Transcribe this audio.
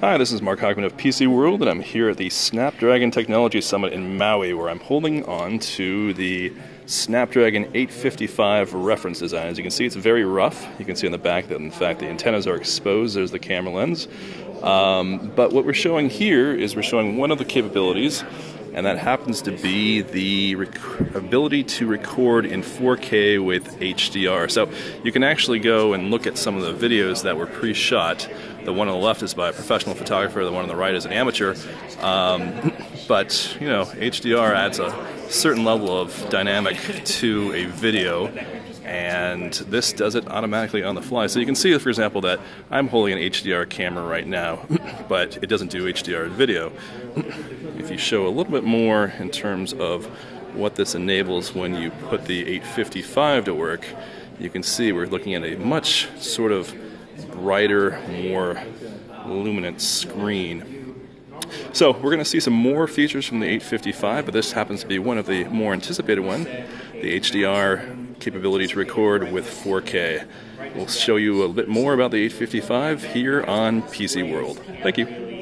Hi, this is Mark Hachman of PC World, and I'm here at the Snapdragon Technology Summit in Maui, where I'm holding on to the Snapdragon 855 reference design. As you can see, it's very rough. You can see on the back that, in fact, the antennas are exposed. There's the camera lens. Um, but what we're showing here is we're showing one of the capabilities and that happens to be the rec- ability to record in 4K with HDR. So you can actually go and look at some of the videos that were pre shot. The one on the left is by a professional photographer, the one on the right is an amateur. Um, but, you know, HDR adds a certain level of dynamic to a video and this does it automatically on the fly. So you can see, for example, that I'm holding an HDR camera right now, but it doesn't do HDR video. if you show a little bit more in terms of what this enables when you put the 855 to work, you can see we're looking at a much sort of brighter, more luminant screen. So we're going to see some more features from the 855, but this happens to be one of the more anticipated one, the HDR capability to record with 4K. We'll show you a bit more about the 855 here on PC World. Thank you.